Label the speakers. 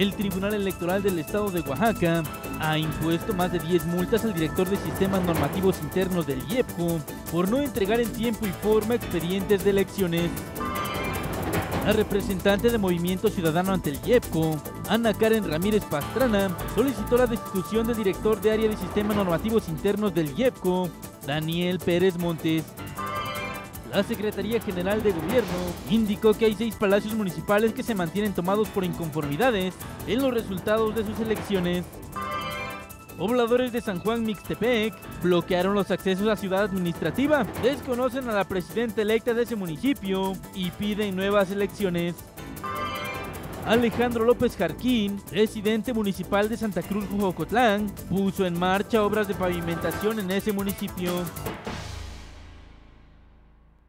Speaker 1: el Tribunal Electoral del Estado de Oaxaca ha impuesto más de 10 multas al director de sistemas normativos internos del IEPCO por no entregar en tiempo y forma expedientes de elecciones. La representante de Movimiento Ciudadano ante el IEPCO, Ana Karen Ramírez Pastrana, solicitó la destitución del director de área de sistemas normativos internos del IEPCO, Daniel Pérez Montes. La Secretaría General de Gobierno indicó que hay seis palacios municipales que se mantienen tomados por inconformidades en los resultados de sus elecciones. Pobladores de San Juan Mixtepec bloquearon los accesos a Ciudad Administrativa, desconocen a la presidenta electa de ese municipio y piden nuevas elecciones. Alejandro López Jarquín, presidente municipal de Santa Cruz Jocotlán, puso en marcha obras de pavimentación en ese municipio.